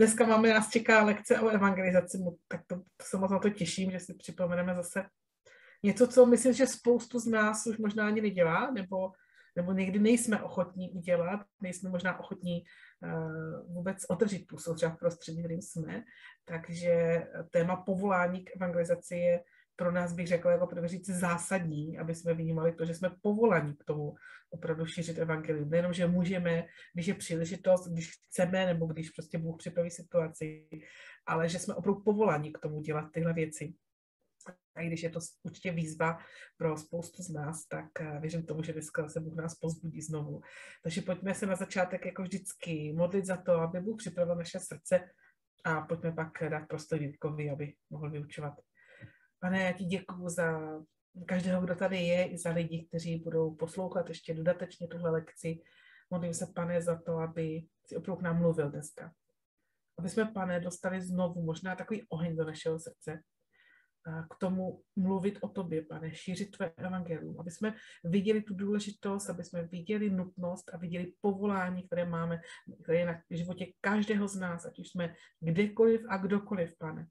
dneska máme, nás čeká lekce o evangelizaci, tak to, to se moc na to těším, že si připomeneme zase něco, co myslím, že spoustu z nás už možná ani nedělá, nebo, nebo někdy nejsme ochotní udělat, nejsme možná ochotní uh, vůbec otevřít působ třeba v prostředí, kterým jsme. Takže téma povolání k evangelizaci je pro nás bych řekla jako první říct zásadní, aby jsme vnímali to, že jsme povolaní k tomu opravdu šířit evangelium. Nejenom, že můžeme, když je příležitost, když chceme, nebo když prostě Bůh připraví situaci, ale že jsme opravdu povolaní k tomu dělat tyhle věci. A i když je to určitě výzva pro spoustu z nás, tak eh, věřím tomu, že dneska se Bůh nás pozbudí znovu. Takže pojďme se na začátek jako vždycky modlit za to, aby Bůh připravil naše srdce a pojďme pak dát prostor Jirkovi, aby mohl vyučovat. Pane, já ti děkuju za každého, kdo tady je, i za lidi, kteří budou poslouchat ještě dodatečně tuhle lekci. Modlím se, pane, za to, aby si opravdu k nám mluvil dneska. Aby jsme, pane, dostali znovu možná takový oheň do našeho srdce, k tomu mluvit o tobě, pane, šířit tvé evangelium, aby jsme viděli tu důležitost, aby jsme viděli nutnost a viděli povolání, které máme, které je na životě každého z nás, ať už jsme kdekoliv a kdokoliv, pane.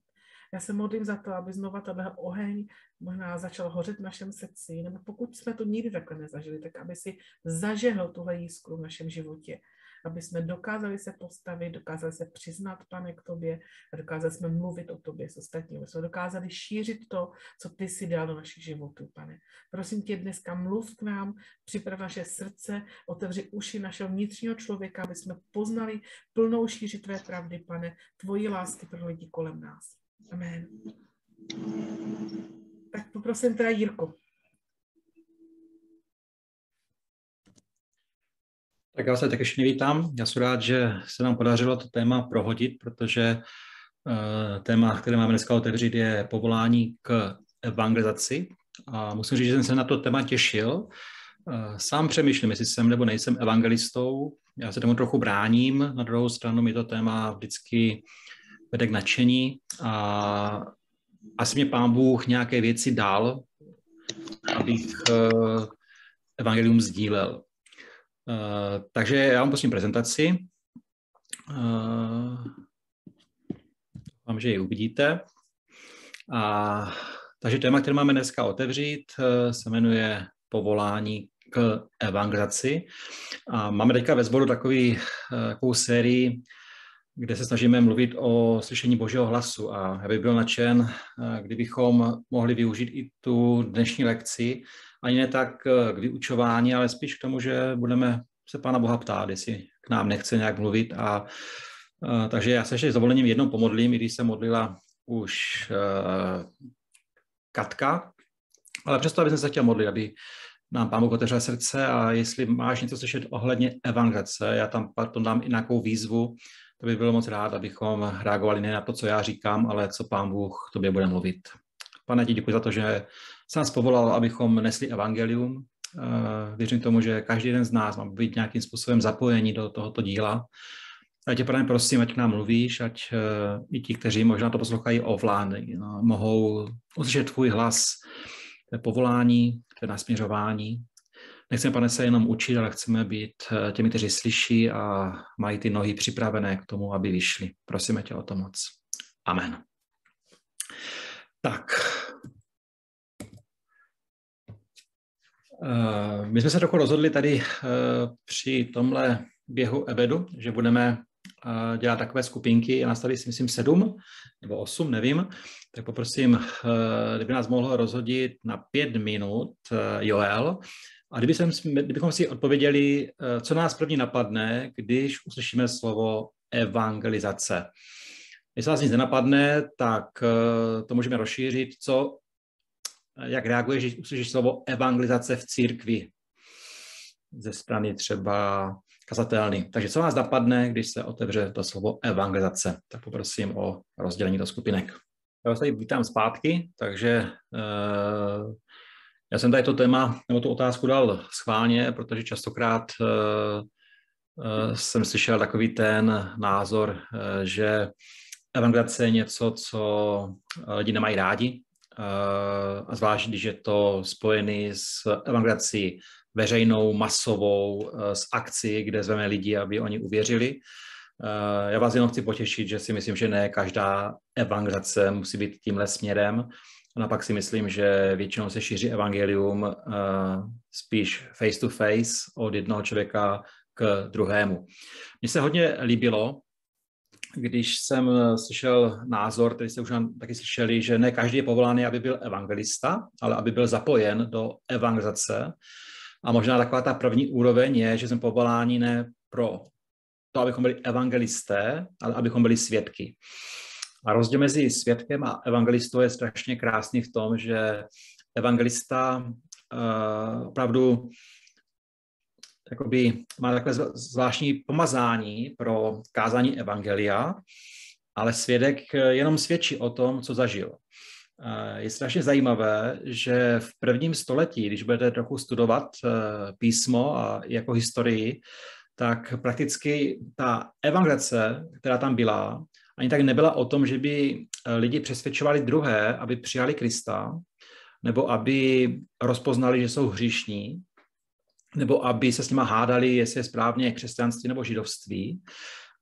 Já se modlím za to, aby znova tenhle oheň možná začal hořet v našem srdci, nebo pokud jsme to nikdy takhle nezažili, tak aby si zažehl tuhle jiskru v našem životě, aby jsme dokázali se postavit, dokázali se přiznat, pane, k tobě a dokázali jsme mluvit o tobě s ostatními. Jsme dokázali šířit to, co ty si dal do našich životů, pane. Prosím tě, dneska mluv k nám, připrav naše srdce, otevři uši našeho vnitřního člověka, aby jsme poznali plnou šíři tvé pravdy, pane, tvoji lásky pro lidi kolem nás. Amen. Tak poprosím teda Jirku. Tak já se tak ještě vítám. Já jsem rád, že se nám podařilo to téma prohodit, protože uh, téma, které máme dneska otevřít, je povolání k evangelizaci. A musím říct, že jsem se na to téma těšil. Uh, sám přemýšlím, jestli jsem nebo nejsem evangelistou. Já se tomu trochu bráním. Na druhou stranu mi to téma vždycky vede k nadšení a asi mě pán Bůh nějaké věci dal, abych uh, evangelium sdílel. Uh, takže já vám prosím prezentaci. Uh, vám, že ji uvidíte. A, takže téma, které máme dneska otevřít, se jmenuje povolání k evangelizaci. A máme teďka ve sboru takový, takovou sérii kde se snažíme mluvit o slyšení Božího hlasu. A já bych byl nadšen, eh, kdybychom mohli využít i tu dnešní lekci, ani ne tak eh, k vyučování, ale spíš k tomu, že budeme se Pána Boha ptát, jestli k nám nechce nějak mluvit. A, a eh, takže já se ještě s dovolením jednou pomodlím, i když se modlila už uh, Katka, ale přesto bych se chtěl modlit, aby nám Pán Bůh otevřel srdce a jestli máš něco slyšet ohledně evangelizace, já tam potom dám i nějakou výzvu, to by bylo moc rád, abychom reagovali ne na to, co já říkám, ale co pán Bůh tobě bude mluvit. Pane, ti děkuji za to, že se nás povolal, abychom nesli evangelium. Eh, věřím tomu, že každý jeden z nás má být nějakým způsobem zapojení do tohoto díla. A tě, pane, prosím, ať k nám mluvíš, ať eh, i ti, kteří možná to poslouchají offline, no, mohou uslyšet tvůj hlas, povolání, tvé nasměřování Nechceme, pane, se jenom učit, ale chceme být eh, těmi, kteří slyší a mají ty nohy připravené k tomu, aby vyšli. Prosíme tě o to moc. Amen. Tak. Eh, my jsme se trochu rozhodli tady eh, při tomhle běhu Ebedu, že budeme dělat takové skupinky, je nás tady si myslím sedm nebo osm, nevím, tak poprosím, kdyby nás mohl rozhodit na pět minut Joel, a kdyby jsem, kdybychom si odpověděli, eh, co nás první napadne, když uslyšíme slovo evangelizace. Jestli vás nic nenapadne, tak eh, to můžeme rozšířit, co, eh, jak reaguješ, když uslyšíš slovo evangelizace v církvi ze strany třeba kazatelný. Takže co vás napadne, když se otevře to slovo evangelizace? Tak poprosím o rozdělení do skupinek. Já vás tady vítám zpátky, takže já jsem tady to téma nebo tu otázku dal schválně, protože častokrát uh, uh, jsem slyšel takový ten názor, uh, že evangelizace je něco, co lidi nemají rádi, a zvlášť, když je to spojený s evangelizací veřejnou, masovou, s akcí, kde zveme lidi, aby oni uvěřili. Já vás jenom chci potěšit, že si myslím, že ne každá evangelizace musí být tímhle směrem. A pak si myslím, že většinou se šíří evangelium spíš face to face od jednoho člověka k druhému. Mně se hodně líbilo, když jsem eh, slyšel názor, který jste už taky slyšeli, že ne každý je povolán, aby byl evangelista, ale aby byl zapojen do evangelizace. A možná taková ta první úroveň je, že jsem povolání ne pro to, abychom byli evangelisté, ale abychom byli svědky. A rozdíl mezi svědkem a evangelistou je strašně krásný v tom, že evangelista uh, opravdu jakoby, má takové zvláštní pomazání pro kázání evangelia, ale svědek jenom svědčí o tom, co zažil. Je strašně zajímavé, že v prvním století, když budete trochu studovat eh, písmo a jako historii, tak prakticky ta evangelizace, která tam byla, ani tak nebyla o tom, že by eh, lidi přesvědčovali druhé, aby přijali Krista, nebo aby rozpoznali, že jsou hříšní, nebo aby se s nima hádali, jestli je správně křesťanství nebo židovství.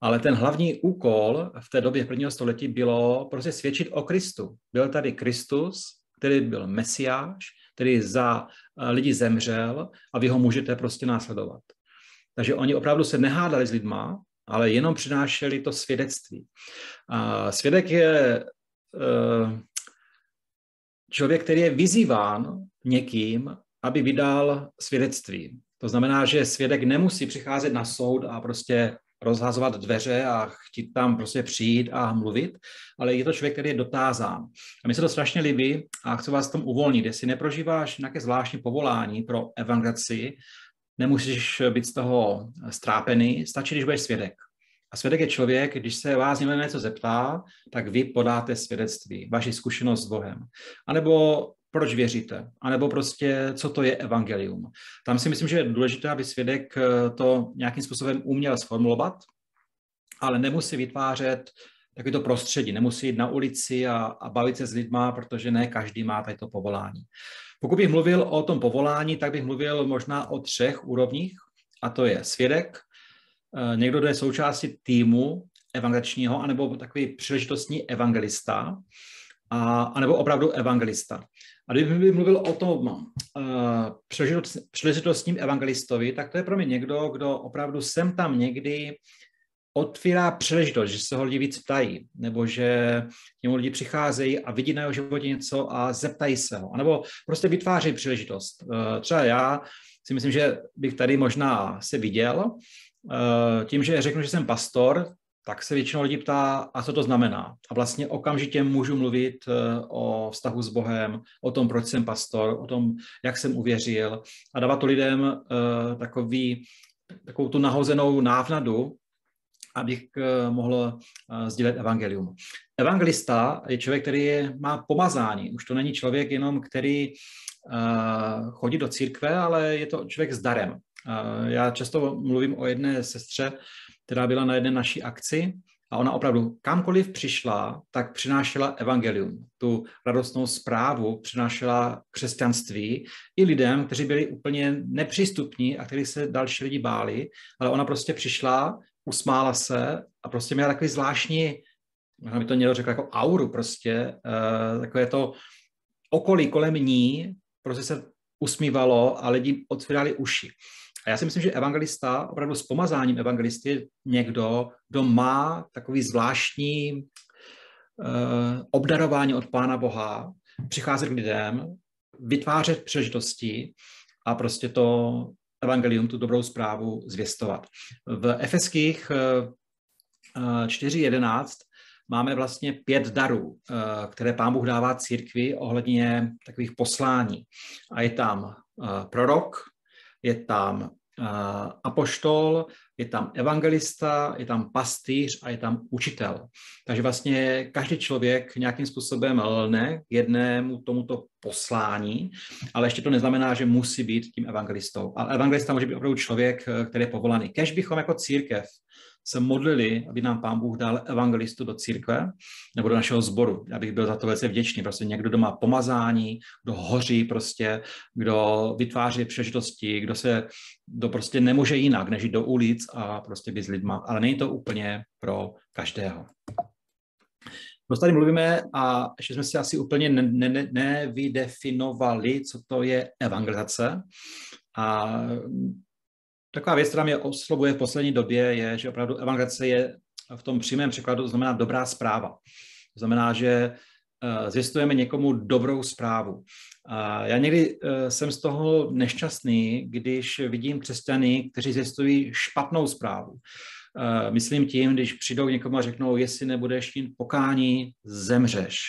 Ale ten hlavní úkol v té době prvního století bylo prostě svědčit o Kristu. Byl tady Kristus, který byl mesiáš, který za eh, lidi zemřel a vy ho můžete prostě následovat. Takže oni opravdu se nehádali s lidma, ale jenom přinášeli to svědectví. A svědek je uh, člověk, který je vyzýván někým, aby vydal svědectví. To znamená, že svědek nemusí přicházet na soud a prostě rozhazovat dveře a chtít tam prostě přijít a mluvit, ale je to člověk, který je dotázán. A mi se to strašně líbí a chci vás tom uvolnit. Jestli neprožíváš nějaké zvláštní povolání pro evangelizaci, nemusíš být z toho strápený, stačí, když budeš svědek. A svědek je člověk, když se vás někdo něco zeptá, tak vy podáte svědectví, vaši zkušenost s Bohem. A nebo proč věříte, anebo prostě, co to je evangelium. Tam si myslím, že je důležité, aby svědek eh, to nějakým způsobem uměl sformulovat, ale nemusí vytvářet to prostředí, nemusí jít na ulici a, a bavit se s lidma, protože ne každý má tady to povolání. Pokud bych mluvil o tom povolání, tak bych mluvil možná o třech úrovních, a to je svědek, eh, někdo, kdo je součástí týmu evangeličního, anebo takový příležitostní evangelista, a, anebo opravdu evangelista. A kdybych mluvil o tom uh, příležitostním evangelistovi, tak to je pro mě někdo, kdo opravdu sem tam někdy otvírá příležitost, že se ho lidi víc ptají, nebo že k němu lidi přicházejí a vidí na jeho životě něco a zeptají se ho, nebo prostě vytváří příležitost. Uh, třeba já si myslím, že bych tady možná se viděl, uh, tím, že řeknu, že jsem pastor, tak se většinou lidí ptá, a co to znamená. A vlastně okamžitě můžu mluvit eh, o vztahu s Bohem, o tom, proč jsem pastor, o tom, jak jsem uvěřil a dávat to lidem takový, takovou tu nahozenou návnadu, abych uh, mohl uh, sdílet evangelium. Evangelista je člověk, který je, má pomazání. Už to není člověk jenom, který uh, chodí do církve, ale je to člověk s darem. Já často mluvím o jedné sestře, která byla na jedné naší akci a ona opravdu kamkoliv přišla, tak přinášela evangelium, tu radostnou zprávu, přinášela křesťanství i lidem, kteří byli úplně nepřístupní a kterých se další lidi báli, ale ona prostě přišla, usmála se a prostě měla takový zvláštní, možná by to někdo řekl jako auru prostě, uh, takové to okolí kolem ní, prostě se usmívalo a lidi otvírali uši. A já si myslím, že evangelista, opravdu s pomazáním evangelisty někdo, kdo má takový zvláštní uh, obdarování od Pána Boha, přicházet k lidem, vytvářet příležitosti a prostě to evangelium, tu dobrou zprávu zvěstovat. V Efeských uh, 4.11 máme vlastně pět darů, uh, které Pán Bůh dává církvi ohledně takových poslání. A je tam prorok, je tam apoštol, je tam evangelista, je tam pastýř a je tam učitel. Takže vlastně každý člověk nějakým způsobem lne k jednému tomuto poslání, ale ještě to neznamená, že musí být tím evangelistou. Ale evangelista může být opravdu člověk, který je povolaný. Kež bychom jako církev se modlili, aby nám pán Bůh dal evangelistu do církve nebo do našeho sboru. Já bych byl za to velice vděčný. Prostě někdo, kdo má pomazání, kdo hoří prostě, kdo vytváří příležitosti, kdo se, kdo prostě nemůže jinak, než jít do ulic a prostě být s lidma. Ale není to úplně pro každého. No tady mluvíme a ještě jsme si asi úplně nevydefinovali, ne, ne co to je evangelizace. A taková věc, která mě oslovuje v poslední době, je, že opravdu evangelizace je v tom přímém překladu, znamená dobrá zpráva. To znamená, že eh, zjistujeme někomu dobrou zprávu. A já někdy eh, jsem z toho nešťastný, když vidím křesťany, kteří zjistují špatnou zprávu. Eh, myslím tím, když přijdou někomu a řeknou, jestli nebudeš tím pokání, zemřeš.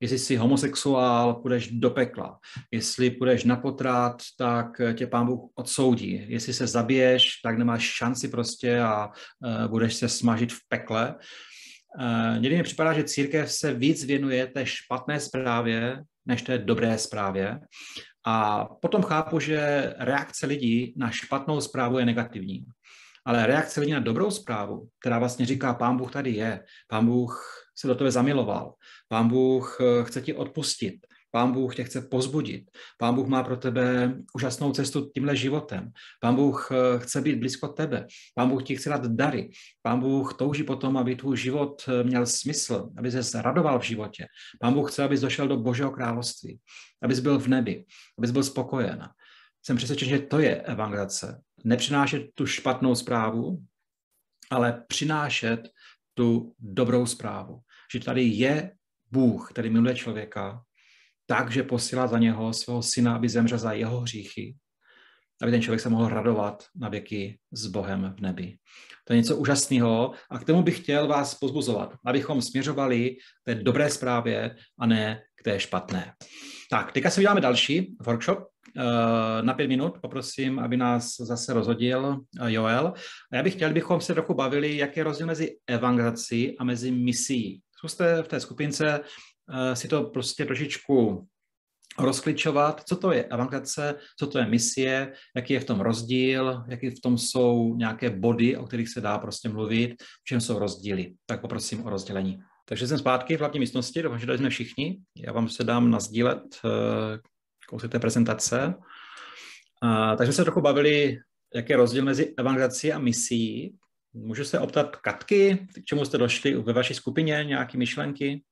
Jestli jsi homosexuál, půjdeš do pekla. Jestli půjdeš na potrat, tak tě pán Bůh odsoudí. Jestli se zabiješ, tak nemáš šanci prostě a uh, budeš se smažit v pekle. Někdy mi připadá, že církev se víc věnuje té špatné zprávě, než té dobré zprávě. A potom chápu, že reakce lidí na špatnou zprávu je negativní. Ale reakce lidí na dobrou zprávu, která vlastně říká, pán Bůh tady je, pán Bůh se do tebe zamiloval, pán Bůh eh, chce ti odpustit, Pán Bůh tě chce pozbudit. Pán Bůh má pro tebe úžasnou cestu tímhle životem. Pán Bůh eh, chce být blízko tebe. Pán Bůh ti chce dát dary. Pán Bůh touží potom, aby tvůj život eh, měl smysl, aby se radoval v životě. Pán Bůh chce, abys došel do Božího království, abys byl v nebi, abys byl spokojen. Jsem přesvědčen, že to je evangelizace nepřinášet tu špatnou zprávu, ale přinášet tu dobrou zprávu. Že tady je Bůh, který miluje člověka, takže posílá za něho svého syna, aby zemřel za jeho hříchy, aby ten člověk se mohl radovat na věky s Bohem v nebi. To je něco úžasného a k tomu bych chtěl vás pozbuzovat, abychom směřovali k té dobré zprávě a ne k té špatné. Tak, teďka se uděláme další workshop, na pět minut. Poprosím, aby nás zase rozhodil eh, Joel. A já bych chtěl, bychom se trochu bavili, jaký je rozdíl mezi evangelizací a mezi misií. Zkuste v té skupince eh, si to prostě trošičku rozkličovat, co to je evangelizace, co to je misie, jaký je v tom rozdíl, jaký v tom jsou nějaké body, o kterých se dá prostě mluvit, v čem jsou rozdíly. Tak poprosím o rozdělení. Takže jsem zpátky v hlavní místnosti, doufám, že tady jsme všichni. Já vám se dám nazdílet kousek té prezentace. A, takže se trochu bavili, jaký je rozdíl mezi evangelizací a misí. Můžu se optat Katky, k čemu jste došli ve vaší skupině, nějaké myšlenky?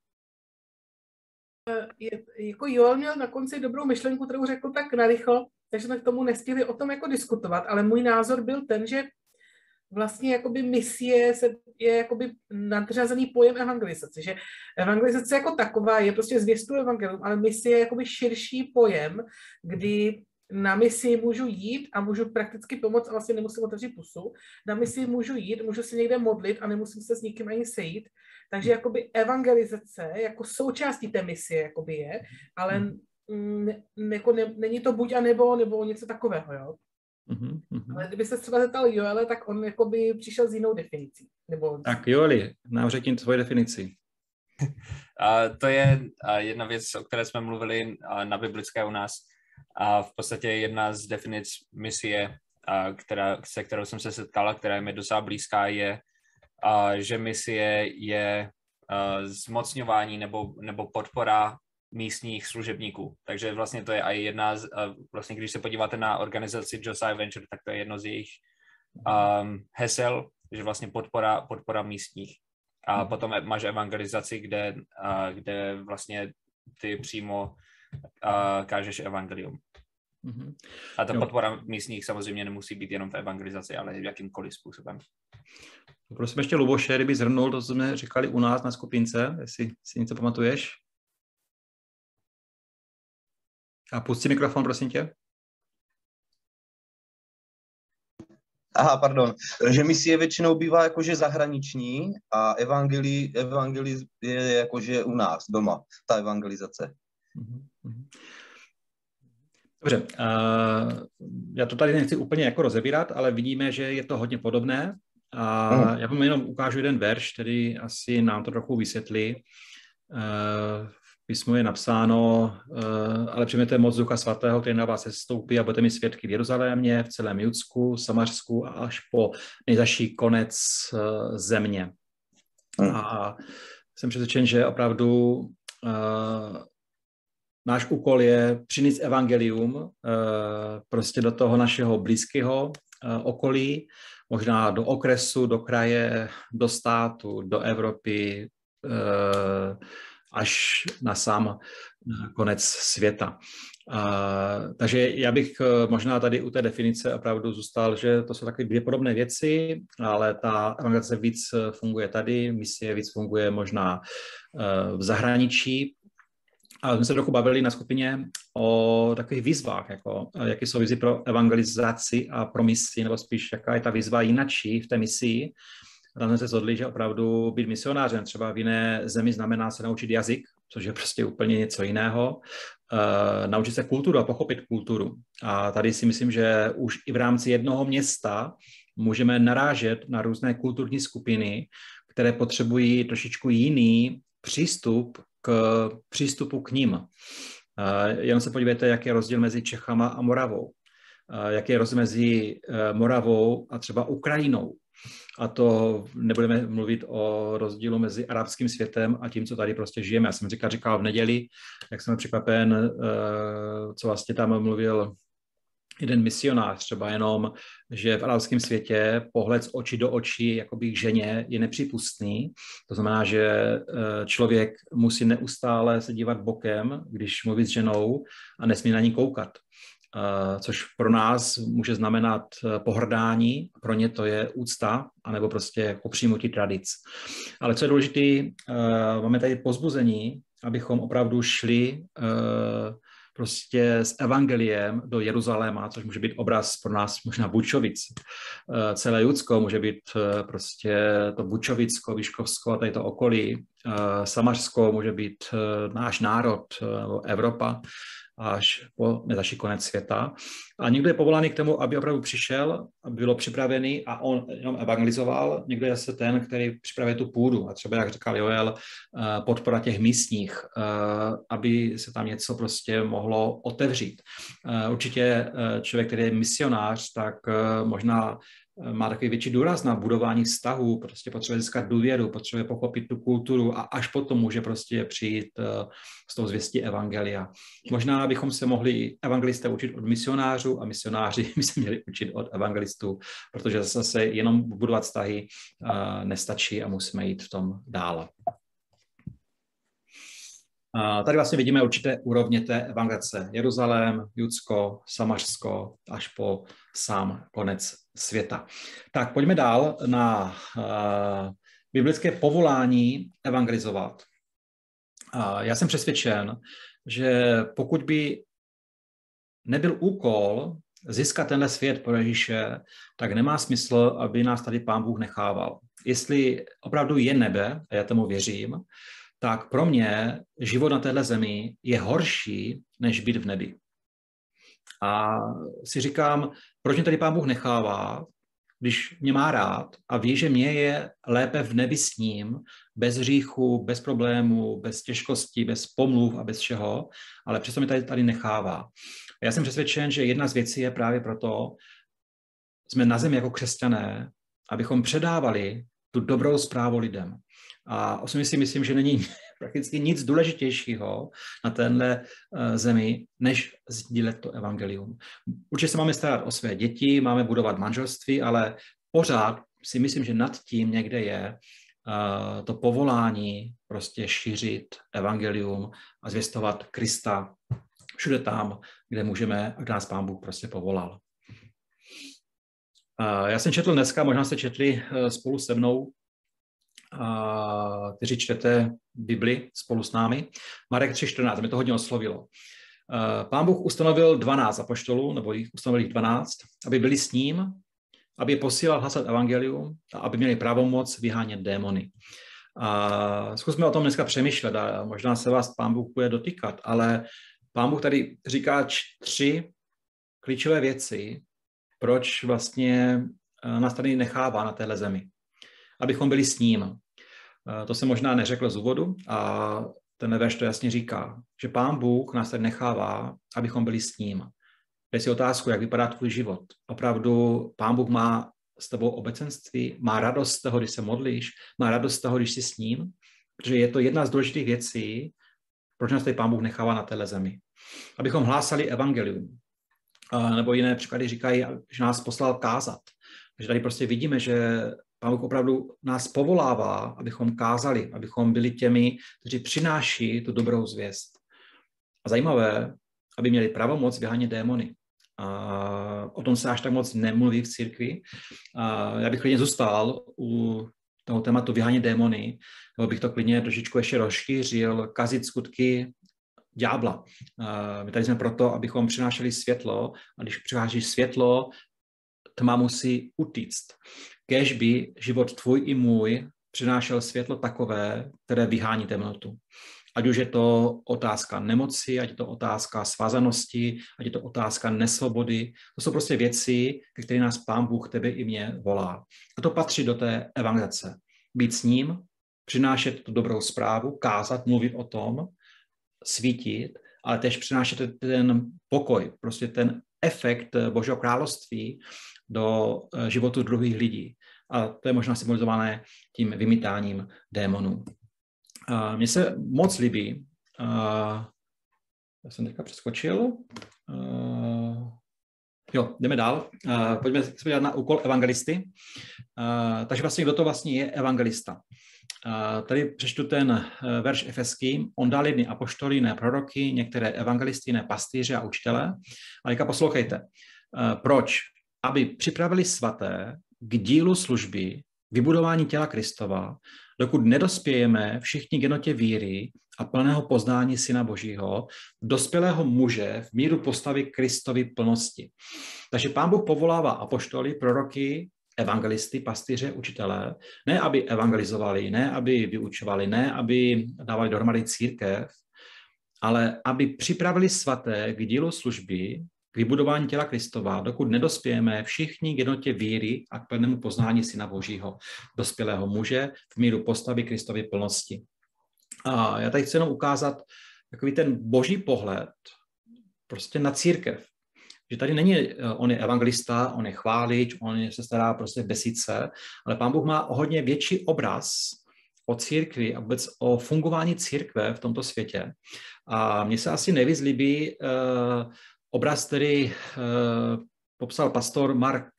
Je, jako Joel měl na konci dobrou myšlenku, kterou řekl tak narychlo, takže jsme k tomu nestihli o tom jako diskutovat, ale můj názor byl ten, že vlastně jakoby misie se, je jakoby nadřazený pojem evangelizace, že evangelizace jako taková je prostě zvěstu evangelium, ale misie je jakoby širší pojem, kdy na misi můžu jít a můžu prakticky pomoct a vlastně nemusím otevřít pusu. Na misi můžu jít, můžu se někde modlit a nemusím se s nikým ani sejít. Takže jakoby evangelizace jako součástí té misie jakoby je, ale mm, jako ne, není to buď a nebo, nebo něco takového, jo. Uh-huh. Ale kdyby se třeba zeptal Joele, tak on jako by přišel s jinou definicí. Nebo... Tak Joeli, nám řekni tvoji definici. A to je jedna věc, o které jsme mluvili na biblické u nás. A v podstatě jedna z definic misie, která, se kterou jsem se setkala, která je mi docela blízká, je, že misie je zmocňování nebo, nebo podpora místních služebníků. Takže vlastně to je i jedna z, vlastně když se podíváte na organizaci Josiah Venture, tak to je jedno z jejich um, hesel, že vlastně podpora, podpora místních. A mm. potom máš evangelizaci, kde, uh, kde vlastně ty přímo uh, kážeš evangelium. Mm-hmm. A ta jo. podpora místních samozřejmě nemusí být jenom v evangelizaci, ale jakýmkoliv způsobem. Prosím ještě Luboše, kdyby zhrnul to, co jsme říkali u nás na skupince, jestli si něco pamatuješ. A pusti mikrofon, prosím tě. Aha, pardon. Že misie většinou bývá jakože zahraniční a evangeli, evangeli je jakože u nás, doma, ta evangelizace. Mhm, Dobře, uh, já to tady nechci úplně jako rozebírat, ale vidíme, že je to hodně podobné. A uh, já vám jenom ukážu jeden verš, který asi nám to trochu vysvětlí. Uh, písmu je napsáno, uh, ale přijměte moc Ducha Svatého, který na vás se stoupí a budete mi svědky v Jeruzalémě, v celém Judsku, Samařsku a až po nejzaší konec uh, země. Hmm. A jsem přesvědčen, že opravdu uh, náš úkol je přinést evangelium prostě do toho našeho blízkého okolí, možná do okresu, do kraje, do státu, do Evropy, až na sám konec světa. Uh, takže já bych uh, možná tady u té definice opravdu zůstal, že to jsou takové dvě podobné věci, ale ta evangelizace víc funguje tady, misie víc funguje možná uh, v zahraničí. A jsme se trochu bavili na skupině o takových výzvách, jako jaké jsou výzvy pro evangelizaci a pro misi, nebo spíš jaká je ta výzva jinačí v té misii. Tam jsme se shodli, že opravdu být misionářem třeba v jiné zemi znamená se naučit jazyk, což je prostě úplně něco jiného. Uh, naučit se kulturu a pochopit kulturu. A tady si myslím, že už i v rámci jednoho města můžeme narážet na různé kulturní skupiny, které potřebují trošičku jiný přístup k přístupu k ním. Uh, jenom se podívejte, jaký je rozdíl mezi Čechama a Moravou. Uh, jaký je rozdíl mezi Moravou a třeba Ukrajinou. A to nebudeme mluvit o rozdílu mezi arabským světem a tím, co tady prostě žijeme. Já jsem říkal, říkal v neděli, jak jsem překvapen, eh, co vlastně tam mluvil jeden misionář, třeba jenom, že v arabském světě pohled z očí do očí jakoby k ženě je nepřípustný. To znamená, že eh, člověk musí neustále se dívat bokem, když mluví s ženou a nesmí na ní koukat. Eh, což pro nás může znamenat eh, pohrdání, pro ně to je úcta, anebo prostě opřímutí tradic. Ale co je důležité, eh, máme tady pozbuzení, abychom opravdu šli prostě s evangeliem do Jeruzaléma, což může být obraz pro nás možná Bučovic. Celé Judsko může být prostě to Bučovicko, Vyškovsko a tady to okolí. Samařsko může být náš národ, Evropa až po nezaší konec světa. A někdo je povolaný k tomu, aby opravdu přišel, aby bylo připravený a on jenom evangelizoval. Někdo je se ten, který připravuje tu půdu. A třeba, jak říkal Joel, eh, podpora těch místních, eh, aby se tam něco prostě mohlo otevřít. Eh, určitě člověk, který je misionář, tak možná má takový větší důraz na budování vztahů, prostě potřebuje získat důvěru, potřebuje pochopit tu kulturu a až potom může prostě přijít s tou zvěstí evangelia. Možná bychom se mohli evangelisté učit od misionářů a misionáři by se měli učit od evangelistů, protože zase jenom budovat vztahy uh, nestačí a musíme jít v tom dále. Tady vlastně vidíme určité úrovně té evangelizace. Jeruzalém, Judsko, Samařsko, až po sám konec světa. Tak pojďme dál na uh, biblické povolání evangelizovat. Uh, já jsem přesvědčen, že pokud by nebyl úkol získat tenhle svět pro Ježíše, tak nemá smysl, aby nás tady Pán Bůh nechával. Jestli opravdu je nebe, a já tomu věřím, tak pro mě život na téhle zemi je horší, než být v nebi. A si říkám, proč mě tady Pán Bůh nechává, když mě má rád a ví, že mě je lépe v nebi s ním, bez hříchu, bez problémů, bez těžkostí, bez pomluv a bez všeho, ale přesto mě tady, tady nechává. A já jsem přesvědčen, že jedna z věcí je právě proto, jsme na zemi jako křesťané, abychom předávali tu dobrou zprávu lidem. A osobně si myslím, že není prakticky nic důležitějšího na téhle eh, zemi, než sdílet to evangelium. Určitě se máme starat o své děti, máme budovat manželství, ale pořád si myslím, že nad tím někde je uh, to povolání prostě šířit evangelium a zvěstovat Krista všude tam, kde můžeme, kde nás Pán Bůh prostě povolal. Uh, já jsem četl dneska, možná jste četli spolu se mnou kteří čtete Bibli spolu s námi. Marek 3.14, mě to hodně oslovilo. Pán Bůh ustanovil 12 apoštolů, nebo jich ustanovil jich 12, aby byli s ním, aby je posílal hlasat evangelium a aby měli pravomoc vyhánět démony. A zkusme o tom dneska přemýšlet a možná se vás pán Bůh bude dotýkat, ale pán Bůh tady říká tři klíčové věci, proč vlastně eh, nás tady nechává na téhle zemi. Abychom byli s ním. Eh, to jsem možná neřekl z úvodu a ten verš to jasně říká, že pán Bůh nás tady nechává, abychom byli s ním. Dej si otázku, jak vypadá tvůj život. Opravdu pán Bůh má s tebou obecenství, má radost z toho, když se modlíš, má radost z toho, když jsi s ním, protože je to jedna z důležitých věcí, proč nás tady pán Bůh nechává na téhle zemi. Abychom hlásali evangelium. Nebo jiné příklady říkají, že nás poslal kázat. Takže tady prostě vidíme, že Pán Bůh opravdu nás povolává, abychom kázali, abychom byli těmi, kteří přináší tu dobrou zvěst. A zajímavé, aby měli pravomoc vyhánět démony. A o tom se až tak moc nemluví v církvi. A já bych klidně zůstal u toho tématu vyhánět démony, nebo bych to klidně trošičku ještě rozšířil, kazit skutky ďábla. My tady jsme proto, abychom přinášeli světlo a když přináší světlo, tma musí utíct. Kež by život tvůj i můj přinášel světlo takové, které vyhání temnotu. Ať už je to otázka nemoci, ať je to otázka svázanosti, ať je to otázka nesvobody. To jsou prostě věci, ke nás Pán Bůh tebe i mě volá. A to patří do té evangelizace. Být s ním, přinášet tu dobrou zprávu, kázat, mluvit o tom, svítit, ale tež přinášet ten pokoj, prostě ten efekt Božího království do eh, životu druhých lidí. A to je možná symbolizované tím vymítáním démonů. Mně se moc líbí, já jsem teďka přeskočil, jo, jdeme dál, a pojďme se podívat na úkol evangelisty. A, takže vlastně kdo to vlastně je evangelista? Tady přečtu ten eh, verš efeský. On dal jedny apoštoly, ne proroky, některé evangelisty, ne pastýře a učitele. A teďka poslouchejte. Proč? Aby připravili svaté k dílu služby, vybudování těla Kristova, dokud nedospějeme všichni genotě víry a plného poznání Syna Božího, dospělého muže v míru postavy Kristovy plnosti. Takže pán Bůh povolává apoštoly, proroky, evangelisty, pastýře, učitelé, ne aby evangelizovali, ne aby vyučovali, ne aby dávali dohromady církev, ale aby připravili svaté k dílu služby, k vybudování těla Kristova, dokud nedospějeme všichni k jednotě víry a k plnému poznání Syna Božího, dospělého muže v míru postavy Kristovy plnosti. A já tady chci jenom ukázat takový ten boží pohled prostě na církev. Že tady není, eh, on je evangelista, on je chválič, on se stará prostě besice, ale pán Bůh má o hodně větší obraz o církvi a vůbec o fungování církve v tomto světě. A mně se asi nejvíc líbí uh, obraz, který uh, popsal pastor Mark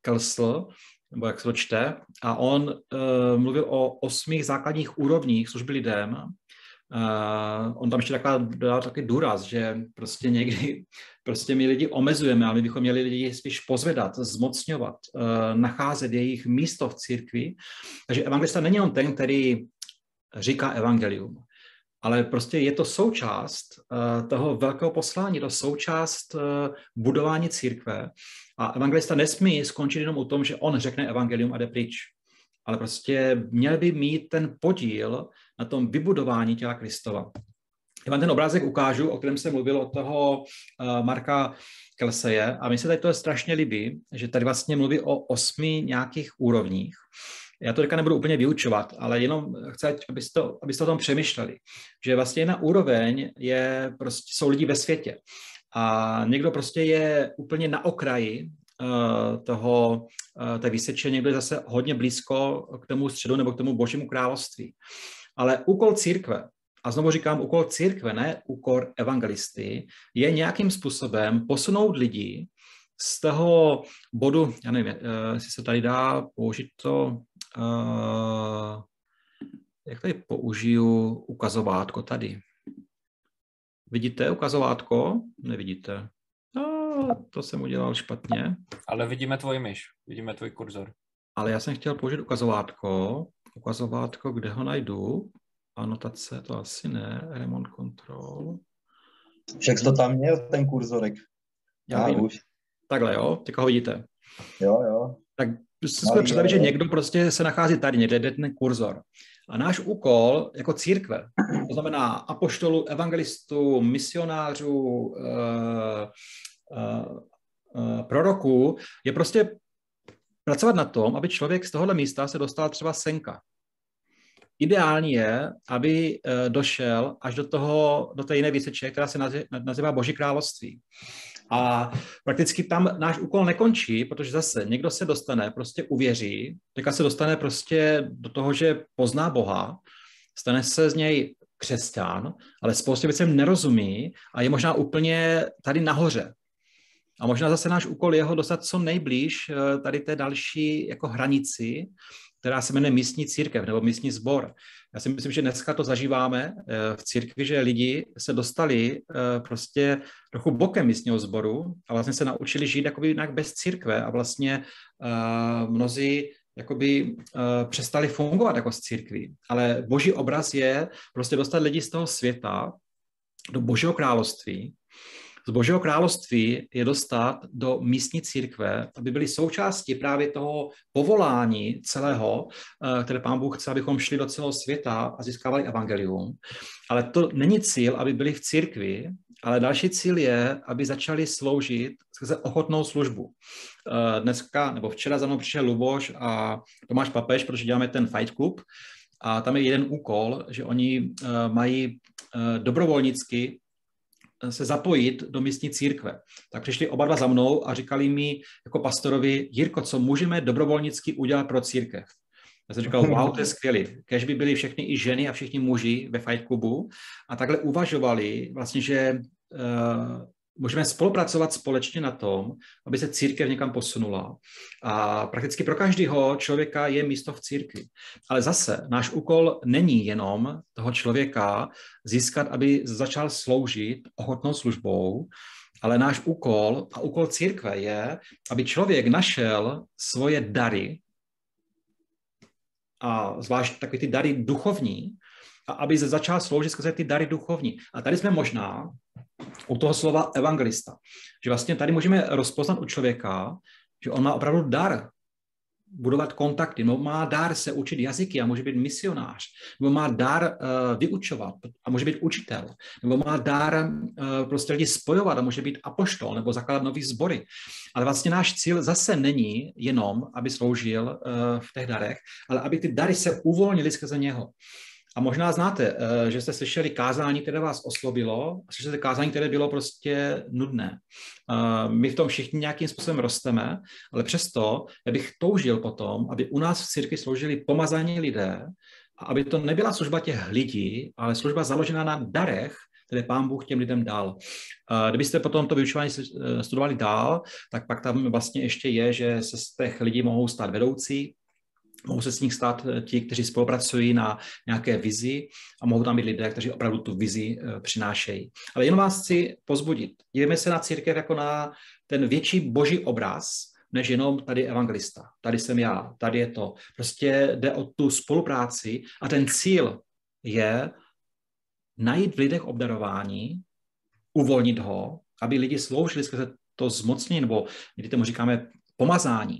Kelsl, nebo jak se to čte, a on uh, mluvil o osmi základních úrovních služby lidem. Uh, on tam ještě takhle dal taky důraz, že prostě někdy prostě my lidi omezujeme, ale my bychom měli lidi spíš pozvedat, zmocňovat, uh, nacházet jejich místo v církvi. Takže evangelista není on ten, který říká evangelium, ale prostě je to součást uh, toho velkého poslání, to součást uh, budování církve. A evangelista nesmí skončit jenom u tom, že on řekne evangelium a jde pryč. Ale prostě měl by mít ten podíl na tom vybudování těla Kristova. Já vám ten obrázek ukážu, o kterém jsem mluvil od toho uh, Marka Kelseje a mi se tady to strašně líbí, že tady vlastně mluví o osmi nějakých úrovních. Já to teďka nebudu úplně vyučovat, ale jenom chci, abyste, abyste o tom přemýšleli, že vlastně jedna úroveň je, prostě jsou lidi ve světě a někdo prostě je úplně na okraji uh, toho, uh, té výseče, někdo je zase hodně blízko k tomu středu nebo k tomu božímu království. Ale úkol církve, a znovu říkám, úkol církve, ne úkol evangelisty, je nějakým způsobem posunout lidi z toho bodu, já nevím, uh, jestli se tady dá použít to, Uh, jak tady použiju ukazovátko tady? Vidíte ukazovátko? Nevidíte. No, to jsem udělal špatně. Ale vidíme tvůj myš, vidíme tvůj kurzor. Ale já jsem chtěl použít ukazovátko. Ukazovátko, kde ho najdu? Anotace, to asi ne. Remote control. Však to tam měl, ten kurzorek. Já, já už. Takhle, jo? Teď ho vidíte. Jo, jo. Tak si jsme představit, že někdo prostě se nachází tady, někde jde ten kurzor. A náš úkol jako církve, to znamená apoštolů, evangelistů, misionářů, uh, uh, uh, proroků, je prostě pracovat na tom, aby člověk z tohohle místa se dostal třeba senka. ideální je, aby eh, došel až do, toho, do té jiné věciče, která se nazývá Boží království. A prakticky tam náš úkol nekončí, protože zase někdo se dostane, prostě uvěří, teďka se dostane prostě do toho, že pozná Boha, stane se z něj křesťan, ale spoustě věcem nerozumí a je možná úplně tady nahoře. A možná zase náš úkol je ho dostat co nejblíž eh, tady té další jako hranici, která se jmenuje místní církev nebo místní sbor. Já si myslím, že dneska to zažíváme eh, v církvi, že lidi se dostali eh, prostě trochu bokem místního sboru a vlastně se naučili žít jakoby jinak bez církve a vlastně mnozí jakoby přestali fungovat jako z církví. Ale boží obraz je prostě dostat lidi z toho světa do božího království z Božího království je dostat do místní církve, aby byli součástí právě toho povolání celého, eh, které pán Bůh chce, abychom šli do celého světa a získávali evangelium. Ale to není cíl, aby byli v církvi, ale další cíl je, aby začali sloužit skrze ochotnou službu. Eh, dneska, nebo včera za mnou přišel Luboš a Tomáš Papež, protože děláme ten Fight Club, a tam je jeden úkol, že oni eh, mají dobrovolnicky se zapojit do místní církve. Tak přišli oba dva za mnou a říkali mi jako pastorovi, Jirko, co můžeme dobrovolnicky udělat pro církev? Já jsem říkal, wow, to je skvělé. Kež by byli všechny i ženy a všichni muži ve Fight Clubu a takhle uvažovali vlastně, že uh, můžeme spolupracovat společně na tom, aby se církev někam posunula. A prakticky pro každého člověka je místo v církvi. Ale zase náš úkol není jenom toho člověka získat, aby začal sloužit ochotnou službou, ale náš úkol a úkol církve je, aby člověk našel svoje dary, a zvlášť takové ty dary duchovní, a aby začal sloužit skrze ty dary duchovní. A tady jsme možná u toho slova evangelista. Že vlastně tady můžeme rozpoznat u člověka, že on má opravdu dar budovat kontakty, nebo má dar se učit jazyky a může být misionář, nebo má dar uh, vyučovat a může být učitel, nebo má dar uh, prostě lidi spojovat a může být apoštol nebo zakládat nový sbory. Ale vlastně náš cíl zase není jenom, aby sloužil uh, v těch darech, ale aby ty dary se uvolnily skrze něho. A možná znáte, eh, že jste slyšeli kázání, které vás oslovilo, a slyšeli kázání, které bylo prostě nudné. Eh, my v tom všichni nějakým způsobem rosteme, ale přesto já bych toužil potom, aby u nás v církvi sloužili pomazaní lidé, a aby to nebyla služba těch lidí, ale služba založená na darech, které pán Bůh těm lidem dal. Eh, kdybyste potom to vyučování studovali dál, tak pak tam vlastně ještě je, že se z těch lidí mohou stát vedoucí, mohou se s nich stát eh, ti, kteří spolupracují na nějaké vizi a mohou tam být lidé, kteří opravdu tu vizi eh, přinášejí. Ale jenom vás chci pozbudit. Dívejme se na církev jako na ten větší boží obraz, než jenom tady evangelista. Tady jsem já, tady je to. Prostě jde o tu spolupráci a ten cíl je najít v lidech obdarování, uvolnit ho, aby lidi sloužili skrze to zmocnění, nebo někdy tomu říkáme pomazání.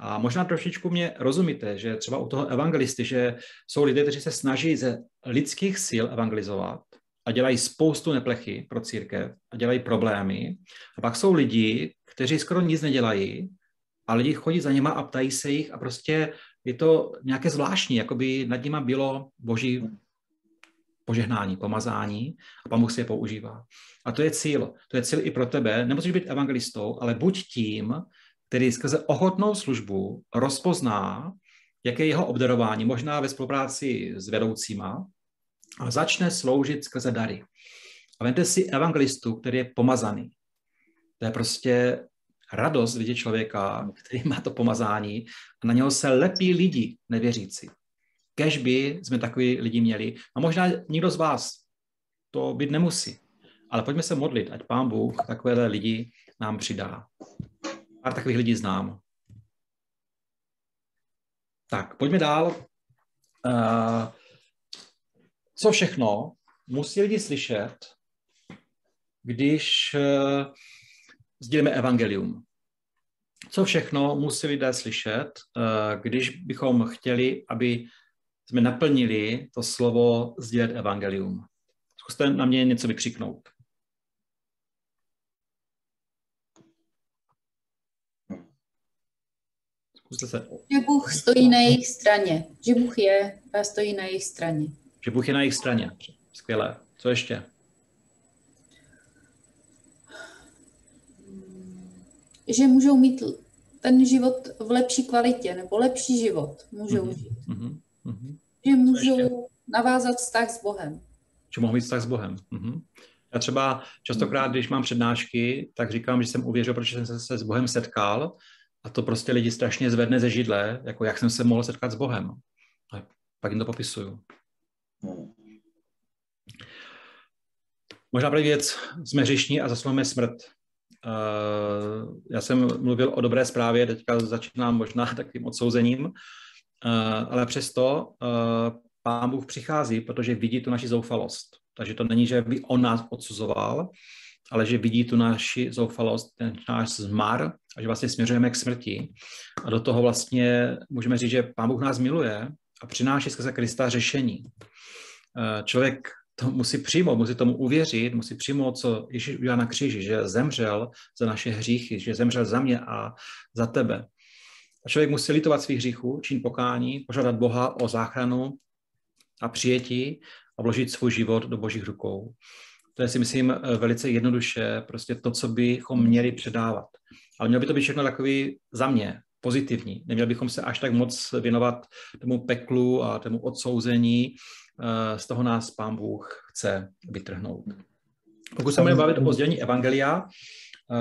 A možná trošičku mě rozumíte, že třeba u toho evangelisty, že jsou lidé, kteří se snaží ze lidských sil evangelizovat a dělají spoustu neplechy pro církev a dělají problémy. A pak jsou lidi, kteří skoro nic nedělají a lidi chodí za nima a ptají se jich a prostě je to nějaké zvláštní, jako by nad nima bylo boží požehnání, pomazání a pan Bůh si je používá. A to je cíl. To je cíl i pro tebe. Nemusíš být evangelistou, ale buď tím, který skrze ochotnou službu rozpozná, jaké je jeho obdarování, možná ve spolupráci s vedoucíma, a začne sloužit skrze dary. A vemte si evangelistu, který je pomazaný. To je prostě radost vidět člověka, který má to pomazání a na něho se lepí lidi nevěřící. Kež by jsme takový lidi měli. A možná nikdo z vás to být nemusí. Ale pojďme se modlit, ať Pán Bůh takovéhle lidi nám přidá. Pár takových lidí znám. Tak, pojďme dál. Uh, co všechno musí lidi slyšet, když uh, sdělíme evangelium? Co všechno musí lidé slyšet, uh, když bychom chtěli, aby jsme naplnili to slovo sdělit evangelium? Zkuste na mě něco vykřiknout. Zkuste se. Že Bůh stojí na jejich straně. Že Bůh je a stojí na jejich straně. Že Bůh je na jejich straně. Skvělé. Co ještě? Že můžou mít ten život v lepší kvalitě, nebo lepší život můžou Mhm, žít. mhm, mhm. Že můžou navázat vztah s Bohem. Že mohu mít vztah s Bohem. Mhm. Já třeba častokrát, když mám přednášky, tak říkám, že jsem uvěřil, protože jsem se, se s Bohem setkal a to prostě lidi strašně zvedne ze židle, jako jak jsem se mohl setkat s Bohem. A pak jim to popisuju. Možná první věc, jsme hřišní a zaslujeme smrt. Já jsem mluvil o dobré zprávě, teďka začínám možná takovým odsouzením, ale přesto Pán Bůh přichází, protože vidí tu naši zoufalost. Takže to není, že by on nás odsuzoval, ale že vidí tu naši zoufalost, ten náš zmar a že vlastně směřujeme k smrti. A do toho vlastně můžeme říct, že Pán Bůh nás miluje a přináší skrze Krista řešení. Uh, člověk to musí přijmout, musí tomu uvěřit, musí přijmout, co Ježíš udělal na kříži, že zemřel za naše hříchy, že zemřel za mě a za tebe. A člověk musí litovat svých hříchů, čin pokání, požádat Boha o záchranu a přijetí a vložit svůj život do božích rukou. To je si myslím velice jednoduše, prostě to, co bychom měli předávat. Ale mělo by to být všechno takový za mě, pozitivní. Neměli bychom se až tak moc věnovat tomu peklu a tomu odsouzení, z toho nás pán Bůh chce vytrhnout. Pokud se budeme bavit o sdělení Evangelia,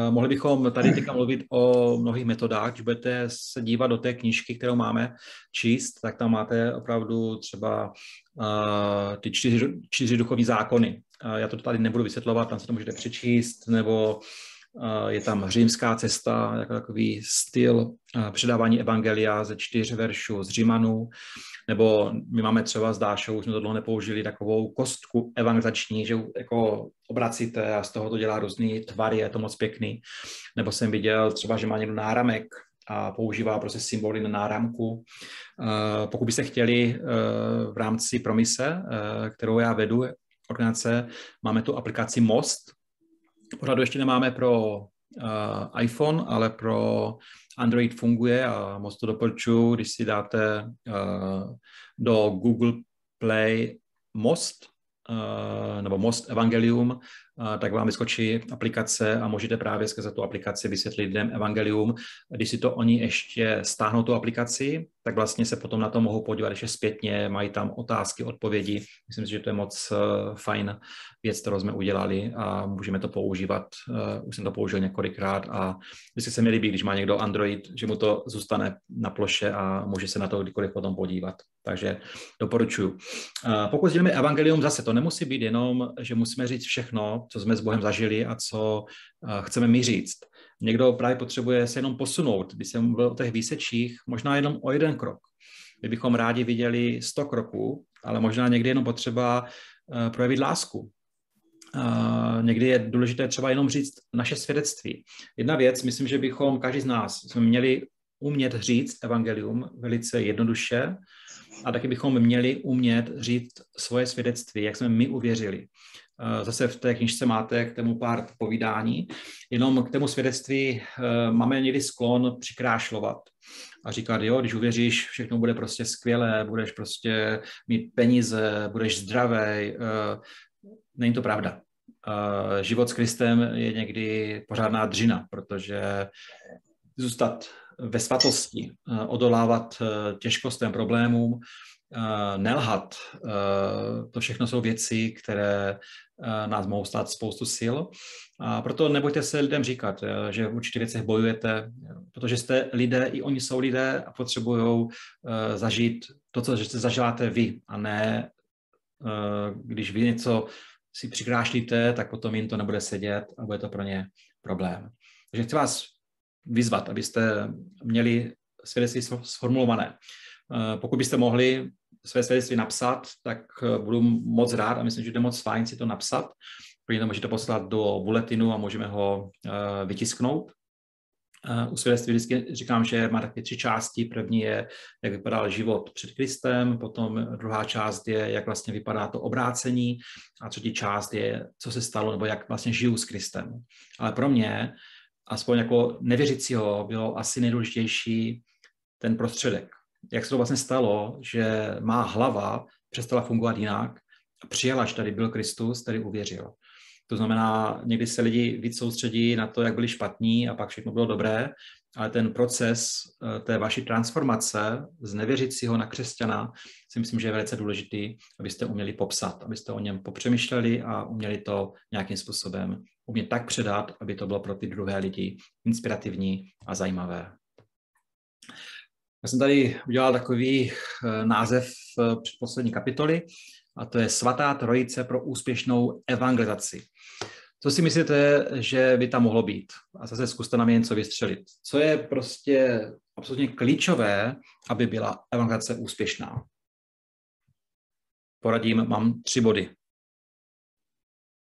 mohli bychom tady teďka mluvit o mnohých metodách. Když budete se dívat do té knížky, kterou máme číst, tak tam máte opravdu třeba uh, ty čtyři, čtyři duchovní zákony. Já to tady nebudu vysvětlovat, tam se to můžete přečíst, nebo je tam římská cesta, jako takový styl předávání Evangelia ze čtyř veršů z Římanů, nebo my máme třeba s Dášou, už jsme to dlouho nepoužili, takovou kostku evangelizační, že jako obracíte a z toho to dělá různý tvary, je to moc pěkný. Nebo jsem viděl třeba, že má někdo náramek a používá prostě symboly na náramku. Pokud byste chtěli v rámci promise, kterou já vedu, organizace, máme tu aplikaci Most. Pořád ještě nemáme pro iPhone, ale pro Android funguje a moc to doporučuji, když si dáte uh, do Google Play Most, uh, nebo Most Evangelium, uh, tak vám vyskočí aplikace a můžete právě skrze tu aplikaci vysvětlit lidem Evangelium. Když si to oni ještě stáhnou tu aplikaci, tak vlastně se potom na to mohou podívat ještě zpětně, mají tam otázky, odpovědi. Myslím si, že to je moc uh, fajn věc, kterou jsme udělali a můžeme to používat. Uh, už jsem to použil několikrát a vždycky se mi líbí, když má někdo Android, že mu to zůstane na ploše a může se na to kdykoliv potom podívat. Takže doporučuji. Uh, pokud sdělíme evangelium, zase to nemusí být jenom, že musíme říct všechno, co jsme s Bohem zažili a co uh, chceme mi říct. Někdo právě potřebuje se jenom posunout. Když jsem mluvil o těch výsečích, možná jenom o jeden krok. My bychom rádi viděli 100 kroků, ale možná někdy jenom potřeba projevit lásku. Uh, někdy je důležité třeba jenom říct naše svědectví. Jedna věc, myslím, že bychom, každý z nás, jsme měli umět říct evangelium velice jednoduše a taky bychom měli umět říct svoje svědectví, jak jsme my uvěřili. Zase v té knižce máte k tomu pár povídání. Jenom k tomu svědectví máme někdy sklon přikrášlovat a říkat, jo, když uvěříš, všechno bude prostě skvělé, budeš prostě mít peníze, budeš zdravý. Není to pravda. Život s Kristem je někdy pořádná dřina, protože zůstat ve svatosti, odolávat těžkostem, problémům, nelhat. To všechno jsou věci, které nás mohou stát spoustu sil. A proto nebojte se lidem říkat, že v určitých věcech bojujete, protože jste lidé, i oni jsou lidé a potřebují zažít to, co zažíváte vy, a ne když vy něco si přikrášlíte, tak potom jim to nebude sedět a bude to pro ně problém. Takže chci vás vyzvat, abyste měli svědectví sformulované. Pokud byste mohli své svědectví napsat, tak budu moc rád a myslím, že je moc fajn si to napsat. To můžete poslat do bulletinu a můžeme ho vytisknout. U svědectví vždycky říkám, že má také tři části. První je, jak vypadal život před Kristem, potom druhá část je, jak vlastně vypadá to obrácení a třetí část je, co se stalo, nebo jak vlastně žiju s Kristem. Ale pro mě, aspoň jako nevěřícího, bylo asi nejdůležitější ten prostředek. Jak se to vlastně stalo, že má hlava přestala fungovat jinak a přijala, že tady byl Kristus, tady uvěřil. To znamená, někdy se lidi víc soustředí na to, jak byli špatní a pak všechno bylo dobré, ale ten proces eh, té vaší transformace z nevěřícího na křesťana si myslím, že je velice důležitý, abyste uměli popsat, abyste o něm popřemýšleli a uměli to nějakým způsobem umět tak předat, aby to bylo pro ty druhé lidi inspirativní a zajímavé. Já jsem tady udělal takový eh, název eh, předposlední kapitoly a to je Svatá trojice pro úspěšnou evangelizaci. Co si myslíte, že by tam mohlo být? A zase zkuste nám něco vystřelit. Co je prostě absolutně klíčové, aby byla evangelizace úspěšná? Poradím, mám tři body.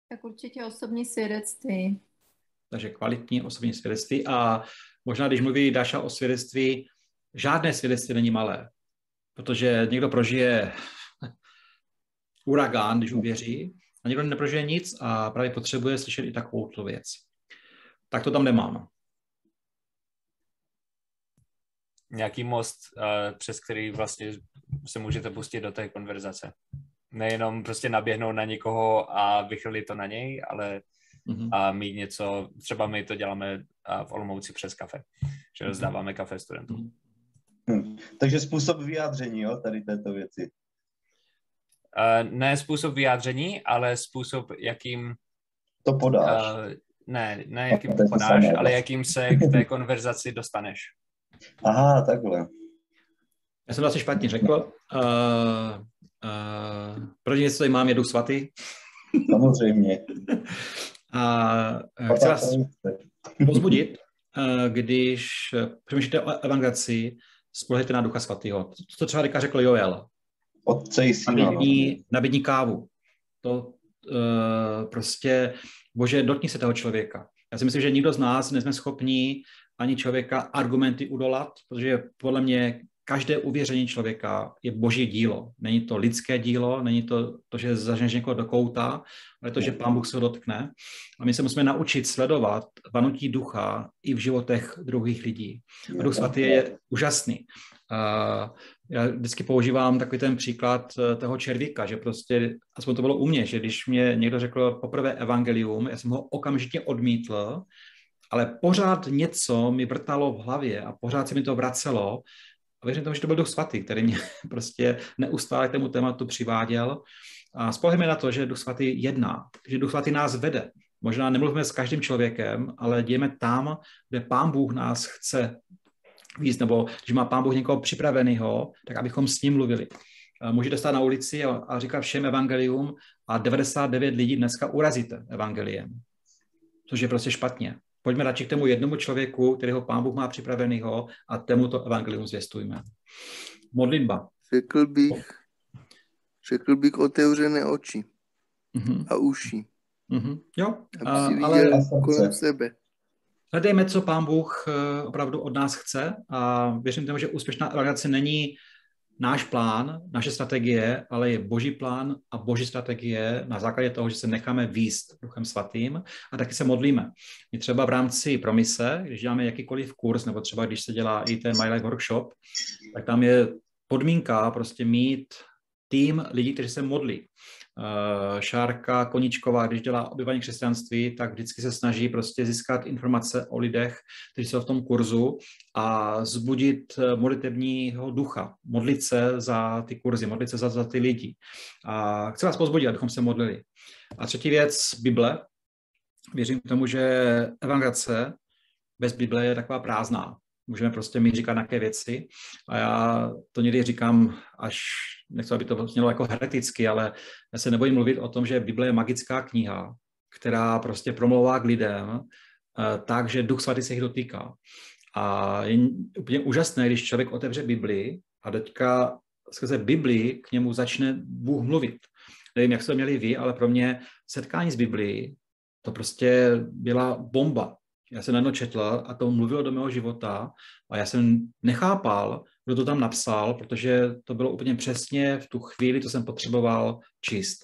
Tak určitě osobní svědectví. Takže kvalitní osobní svědectví. A možná, když mluví Dáša o svědectví, žádné svědectví není malé, protože někdo prožije uragán, když uvěří, a někdo neprožije nic a právě potřebuje slyšet i takovou věc. Tak to tam nemám. Nějaký most, uh, přes který vlastně se můžete pustit do té konverzace. Nejenom prostě naběhnout na někoho a vychrlit to na něj, ale mm-hmm. a mít něco, třeba my to děláme v Olomouci přes kafe, že mhm. rozdáváme kafe studentům. Hmm. Takže způsob vyjádření, jo, tady této věci. Uh, ne způsob vyjádření, ale způsob, jakým... To podáš. Uh, ne, ne jakým to podáš, ale jakým se k té konverzaci dostaneš. Aha, takhle. Já jsem vlastně špatně řekl. Uh, uh, proč něco tady mám, je Duch svatý? Samozřejmě. A uh, chci vás pozbudit, uh, když přemýšlíte o evangelizaci, spolehejte na Ducha svatého. To, to třeba řekl Joel. Otce i syna. Nabídní, nabídní kávu. To uh, prostě, bože, dotkni se toho člověka. Já si myslím, že nikdo z nás nejsme schopní ani člověka argumenty udolat, protože podle mě každé uvěření člověka je boží dílo. Není to lidské dílo, není to to, že zažneš někoho do kouta, ale to, že pán Bůh se ho dotkne. A my se musíme naučit sledovat vanutí ducha i v životech druhých lidí. A duch svatý je úžasný. Uh, já vždycky používám takový ten příklad eh, toho červíka, že prostě, aspoň to bylo u mě, že když mě někdo řekl poprvé evangelium, já jsem ho okamžitě odmítl, ale pořád něco mi vrtalo v hlavě a pořád se mi to vracelo a věřím tomu, že to byl Duch Svatý, který mě prostě neustále k tomu tématu přiváděl a spolehněme na to, že Duch Svatý jedná, že Duch Svatý nás vede. Možná nemluvíme s každým člověkem, ale dějeme tam, kde Pán Bůh nás chce víc, nebo když má Pán Bůh někoho připraveného, tak abychom s ním mluvili. Můžete stát na ulici a, a říkat všem evangelium a 99 lidí dneska urazíte evangeliem, což je prostě špatně. Pojďme radši k tomu jednomu člověku, kterého Pán Bůh má připraveného a temu to evangelium zvěstujme. Modlitba. Řekl bych, řekl bych otevřené oči mm-hmm. a uši. Mm-hmm. Jo, a, ale kolem sebe. Hledejme, co Pán Bůh eh, opravdu od nás chce a věřím tomu, že úspěšná evangelizace není náš plán, naše strategie, ale je boží plán a boží strategie na základě toho, že se necháme výst Duchem Svatým a taky se modlíme. My třeba v rámci promise, když děláme jakýkoliv kurz, nebo třeba když se dělá i ten My Life Workshop, tak tam je podmínka prostě mít tým lidí, kteří se modlí. Uh, Šárka Koničková, když dělá obyvání křesťanství, tak vždycky se snaží prostě získat informace o lidech, kteří jsou v tom kurzu a zbudit eh, modlitebního ducha, modlit se za ty kurzy, modlit se za, za ty lidi. A chci vás pozbudit, abychom se modlili. A třetí věc, Bible. Věřím tomu, že evangelizace bez Bible je taková prázdná můžeme prostě mít říkat nějaké věci. A já to někdy říkám, až nechci, aby to znělo jako hereticky, ale já se nebojím mluvit o tom, že Bible je magická kniha, která prostě promlouvá k lidem eh, tak, že Duch Svatý se jich dotýká. A je úplně úžasné, když člověk otevře Bibli a teďka skrze Bibli k němu začne Bůh mluvit. Nevím, jak jste to měli vy, ale pro mě setkání s Biblií to prostě byla bomba já jsem najednou četl a to mluvilo do mého života a já jsem nechápal, kdo to tam napsal, protože to bylo úplně přesně v tu chvíli, co jsem potřeboval číst.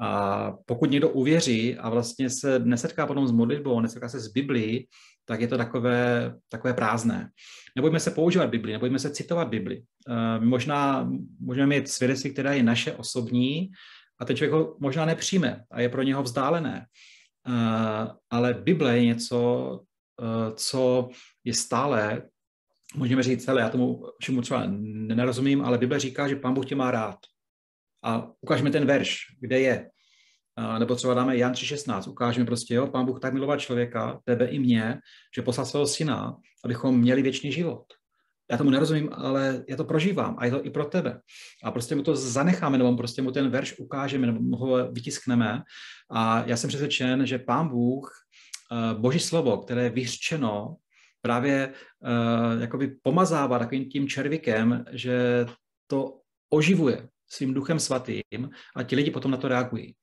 A pokud někdo uvěří a vlastně se nesetká potom s modlitbou, nesetká se s Biblií, tak je to takové, takové prázdné. Nebojíme se používat Bibli, nebojíme se citovat Bibli. Uh, možná můžeme mít svědectví, které je naše osobní a ten člověk ho možná nepřijme a je pro něho vzdálené. Uh, ale Bible je něco, uh, co je stále, můžeme říct, ale já tomu všemu třeba nerozumím, ale Bible říká, že Pán Bůh tě má rád. A ukážeme ten verš, kde je nebo třeba dáme Jan 3.16, ukážeme prostě, jo, pán Bůh tak miloval člověka, tebe i mě, že poslal svého syna, abychom měli věčný život. Já tomu nerozumím, ale já to prožívám a je to i pro tebe. A prostě mu to zanecháme, nebo prostě mu ten verš ukážeme, nebo ho vytiskneme. A já jsem přesvědčen, že pán Bůh, eh, boží slovo, které je vyřčeno, právě uh, jakoby pomazává takovým tím červikem, že to oživuje svým duchem svatým a ti lidi potom na to reagují.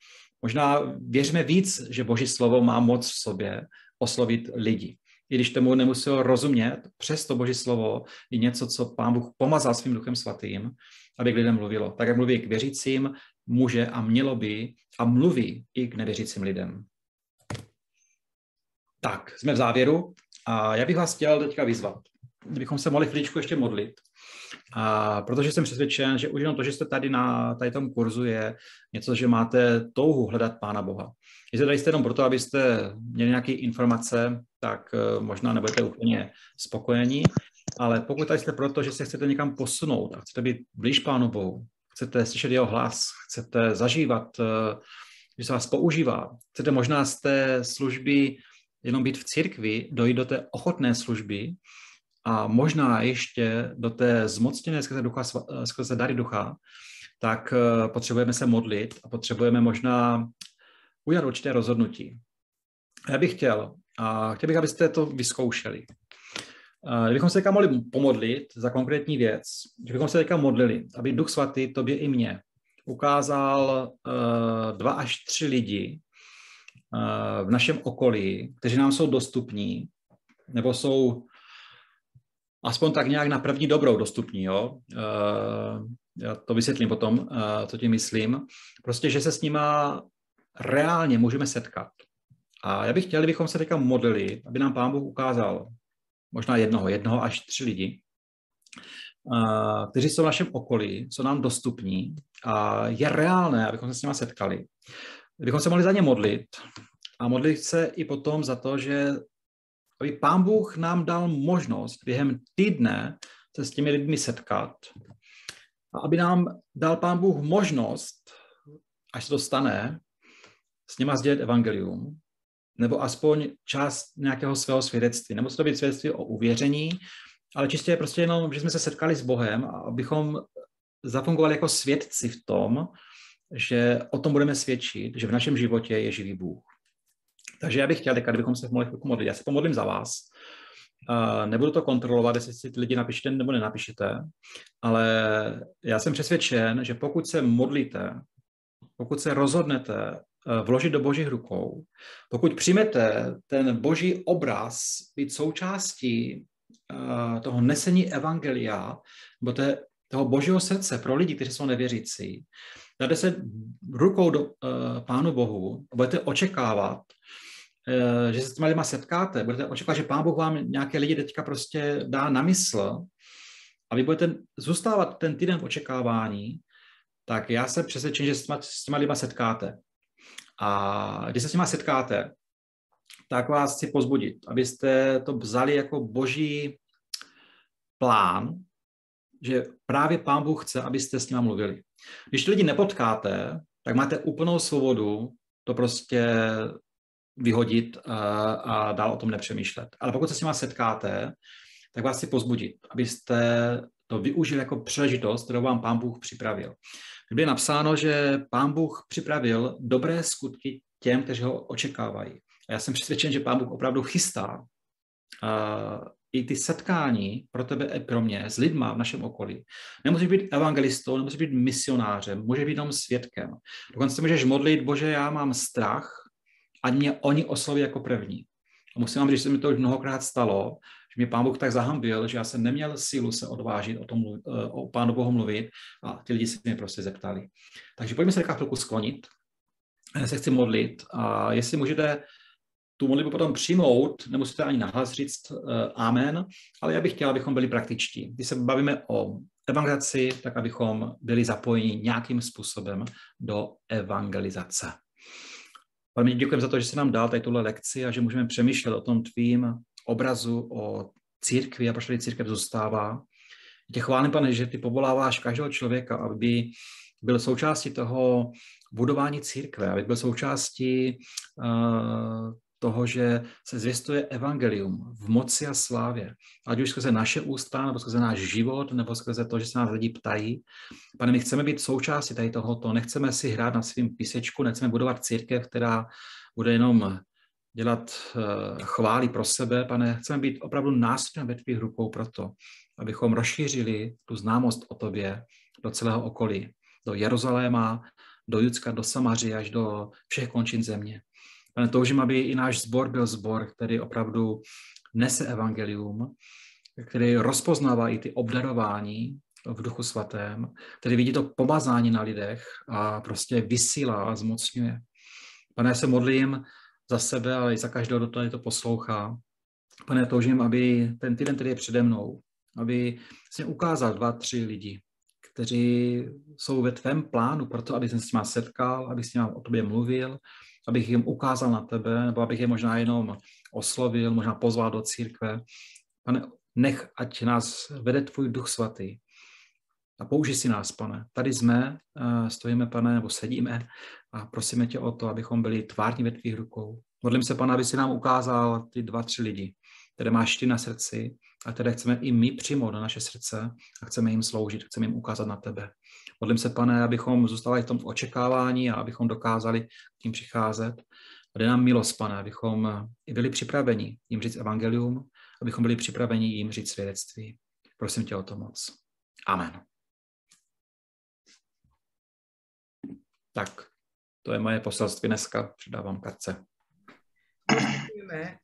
Možná věřme víc, že Boží slovo má moc v sobě oslovit lidi. I když tomu nemusel rozumět, přesto Boží slovo je něco, co Pán Bůh pomazal svým duchem svatým, aby k lidem mluvilo. Tak, jak mluví k věřícím, může a mělo by a mluví i k nevěřícím lidem. Tak, jsme v závěru a já bych vás chtěl teďka vyzvat, kdybychom se mohli chvíličku ještě modlit. A protože jsem přesvědčen, že už jenom to, že jste tady na tady tom kurzu, je něco, že máte touhu hledat Pána Boha. Jestli tady jste jenom proto, abyste měli nějaké informace, tak eh, možná nebudete úplně spokojení, ale pokud tady jste proto, že se chcete někam posunout a chcete být blíž Pánu Bohu, chcete slyšet jeho hlas, chcete zažívat, eh, že se vás používá, chcete možná z té služby jenom být v církvi, dojít do té ochotné služby, a možná ještě do té zmocněné skrze, ducha, skrze dary ducha, tak eh, potřebujeme se modlit a potřebujeme možná udělat určité rozhodnutí. Já bych chtěl, a chtěl bych, abyste to vyzkoušeli. Kdybychom se teďka mohli pomodlit za konkrétní věc, že bychom se teďka modlili, aby Duch Svatý tobě i mně ukázal uh, dva až tři lidi uh, v našem okolí, kteří nám jsou dostupní, nebo jsou aspoň tak nějak na první dobrou dostupní, jo. Uh, já to vysvětlím potom, co tím myslím. Prostě, že se s nima reálně můžeme setkat. A já bych chtěl, kdybychom se teďka modlili, aby nám Pán Bůh ukázal možná jednoho, jednoho až tři lidi, kteří jsou v našem okolí, jsou nám dostupní a je reálné, abychom se s nimi setkali. Kdybychom se mohli za ně modlit a modlit se i potom za to, že aby pán Bůh nám dal možnost během týdne se s těmi lidmi setkat a aby nám dal pán Bůh možnost, až se to stane, s nima sdělit evangelium, nebo aspoň část nějakého svého svědectví. Nemusí to být svědectví o uvěření, ale čistě prostě jenom, že jsme se setkali s Bohem a abychom zafungovali jako svědci v tom, že o tom budeme svědčit, že v našem životě je živý Bůh. Takže já bych chtěl, kdybychom se mohli chvilku modlit. Já se pomodlím za vás. Nebudu to kontrolovat, jestli si ty lidi napíšete nebo nenapíšete, ale já jsem přesvědčen, že pokud se modlíte, pokud se rozhodnete vložit do božích rukou, pokud přijmete ten boží obraz být součástí uh, toho nesení evangelia, nebo té, toho božího srdce pro lidi, kteří jsou nevěřící, dáte se rukou do uh, Pánu Bohu, budete očekávat, Eh, že se s těma lidma setkáte, budete očekávat, že Pán Bůh vám nějaké lidi teďka prostě dá na mysl a vy budete zůstávat ten týden v očekávání, tak já jsem přesvědčen, že s těma, s těma lidma setkáte. A když se s těma setkáte, tak vás chci pozbudit, abyste to vzali jako boží plán, že právě Pán Bůh chce, abyste s nimi mluvili. Když ty lidi nepotkáte, tak máte úplnou svobodu to prostě vyhodit a, a dál o tom nepřemýšlet. Ale pokud se s nimi setkáte, tak vás chci pozbudit, abyste to využili jako příležitost, kterou vám Pán Bůh připravil. Kdyby je napsáno, že Pán Bůh připravil dobré skutky těm, kteří ho očekávají. A já jsem přesvědčen, že Pán Bůh opravdu chystá a, i ty setkání pro tebe i pro mě s lidma v našem okolí. Nemusíš být evangelistou, nemusíš být misionářem, můžeš být jenom svědkem. Dokonce můžeš modlit, bože, já mám strach, ať mě oni osloví jako první. A musím vám říct, že se mi to už mnohokrát stalo, že mě pán Bůh tak zahambil, že já jsem neměl sílu se odvážit o, tom, eh, o pánu Bohu mluvit a ti lidi se mě prostě zeptali. Takže pojďme se teďka chvilku sklonit. Já se chci modlit a jestli můžete tu modlitbu potom přijmout, nemusíte ani nahlas říct uh, amen, ale já bych chtěl, abychom byli praktičtí. Když se bavíme o evangelizaci, tak abychom byli zapojeni nějakým způsobem do evangelizace. Pane, děkujeme za to, že jsi nám dal tady tuhle lekci a že můžeme přemýšlet o tom tvým obrazu, o církvi a proč tady církev zůstává. Tě chválím, pane, že ty povoláváš každého člověka, aby byl součástí toho budování církve, aby byl součástí uh, toho, že se zvěstuje evangelium v moci a slávě. Ať už skrze naše ústa, nebo skrze náš život, nebo skrze to, že se nás lidi ptají. Pane, my chceme být součástí tady tohoto, nechceme si hrát na svým písečku, nechceme budovat církev, která bude jenom dělat uh, chvály pro sebe, pane, chceme být opravdu nástrojem ve tvých rukou proto, abychom rozšířili tu známost o tobě do celého okolí, do Jeruzaléma, do Judska, do Samaří, až do všech končin země. Pane, toužím, aby i náš sbor byl sbor, který opravdu nese evangelium, který rozpoznává i ty obdarování v duchu svatém, který vidí to pomazání na lidech a prostě vysílá a zmocňuje. Pane, já se modlím za sebe, ale i za každého, kdo tady to poslouchá. Pane, toužím, aby ten týden, který je přede mnou, aby se ukázal dva, tři lidi, kteří jsou ve tvém plánu proto, aby jsem s nimi setkal, aby s nimi o tobě mluvil, abych jim ukázal na tebe, nebo abych je možná jenom oslovil, možná pozval do církve. Pane, nech, ať nás vede tvůj duch svatý. A použij si nás, pane. Tady jsme, eh, stojíme, pane, nebo sedíme a prosíme tě o to, abychom byli tvární ve tvých rukou. Modlím se, pane, aby si nám ukázal ty dva, tři lidi, které máš ty na srdci a které chceme i my přijmout do naše srdce a chceme jim sloužit, chceme jim ukázat na tebe. Modlím se, pane, abychom zůstali v tom očekávání a abychom dokázali k tím přicházet. A dej nám milost, pane, abychom byli připraveni jim říct evangelium, abychom byli připraveni jim říct svědectví. Prosím tě o to moc. Amen. Tak, to je moje poselství dneska. Předávám Katce. Děkujeme.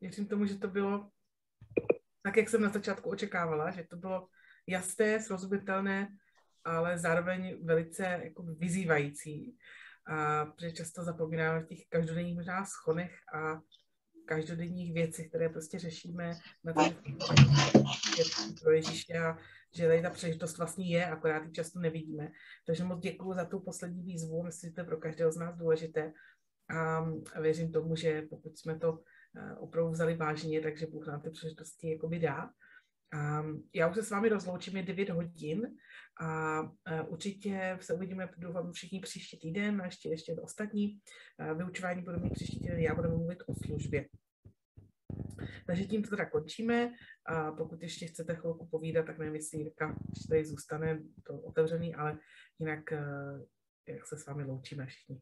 Věřím tomu, že to bylo tak, jak jsem na začátku očekávala, že to bylo jasné, srozumitelné, ale zároveň velice jako vyzývající. A protože často zapomínáme v těch každodenních možná schonech a každodenních věcech, které prostě řešíme na tom pro Ježíše a že tady ta příležitost vlastně je, akorát ji často nevidíme. Takže moc děkuji za tu poslední výzvu, myslím, že to je pro každého z nás důležité a věřím tomu, že pokud jsme to eh, opravdu vzali vážně, takže Bůh nám ty příležitosti jakoby dá. A já už se s vámi rozloučím, je 9 hodin a eh, určitě se uvidíme, doufám, všichni příští týden a ještě, ještě ostatní. Eh, vyučování budeme mít příští týden, já budu mluvit o službě. Takže tím to teda končíme. A pokud ještě chcete chvilku povídat, tak nevím, jestli Jirka tady zůstane to otevřený, ale jinak jak se s vámi loučíme všichni.